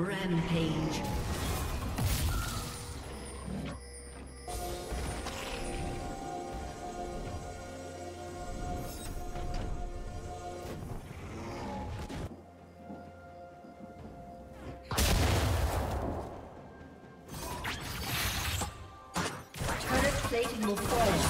Rampage. Plating will fall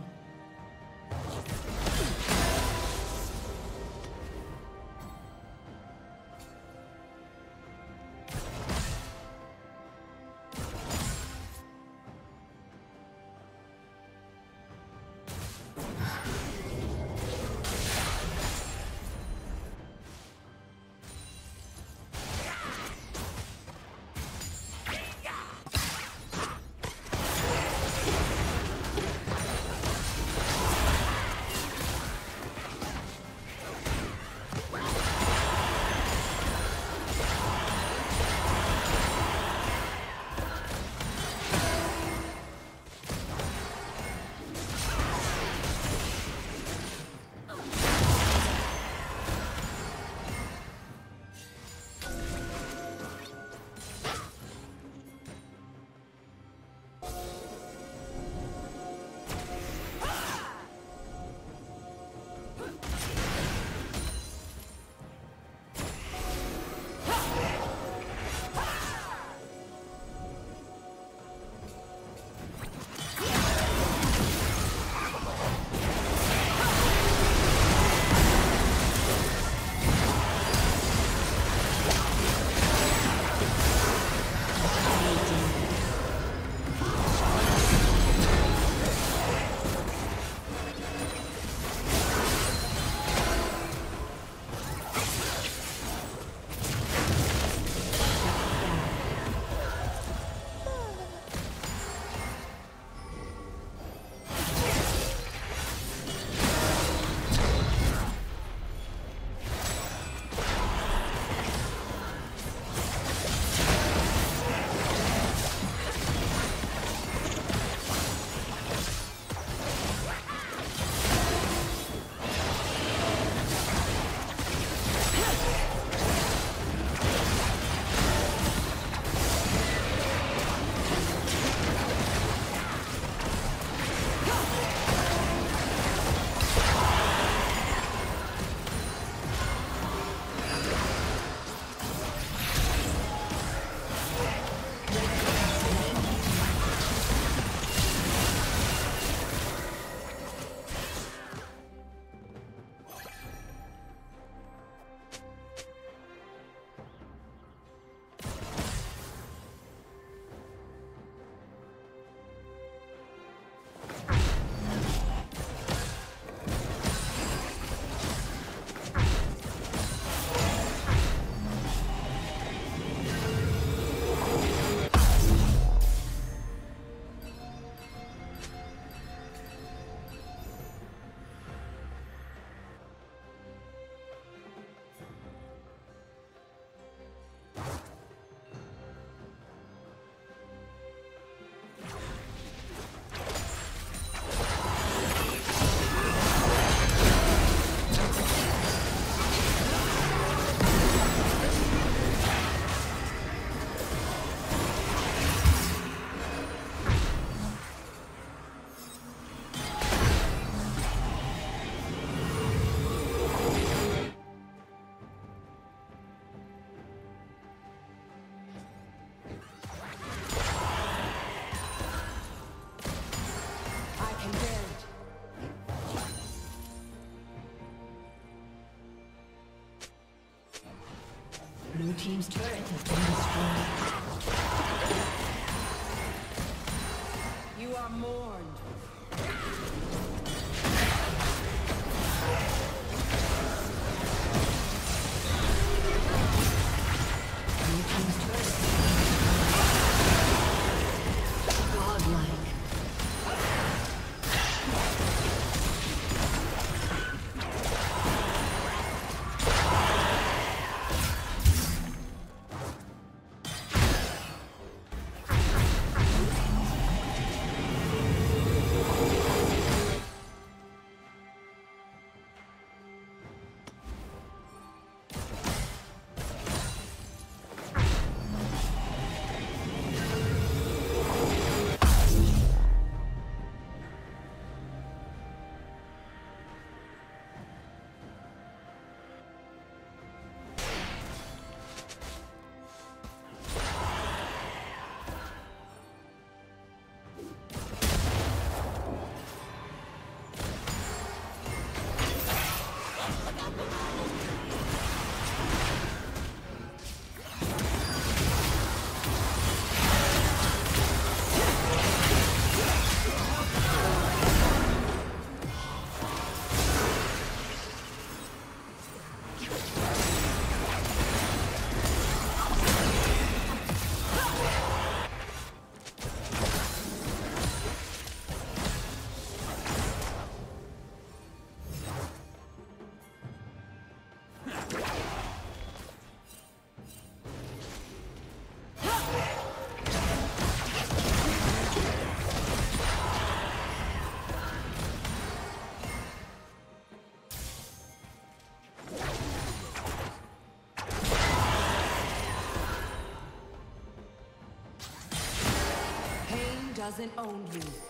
Doesn't own you.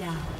down.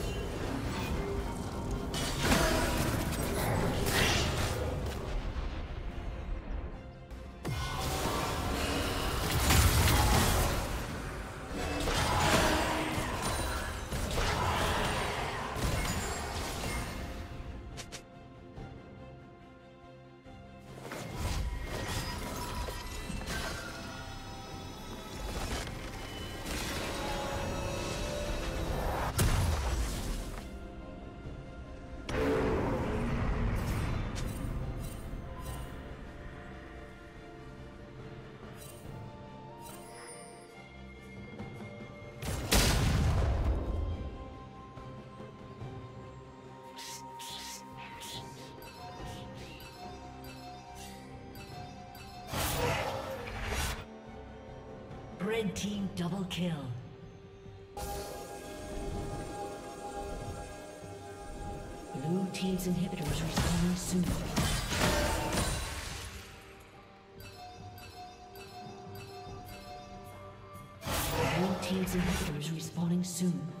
Red team double kill. Blue team's inhibitors respawning soon. Team's inhibitors respawning soon.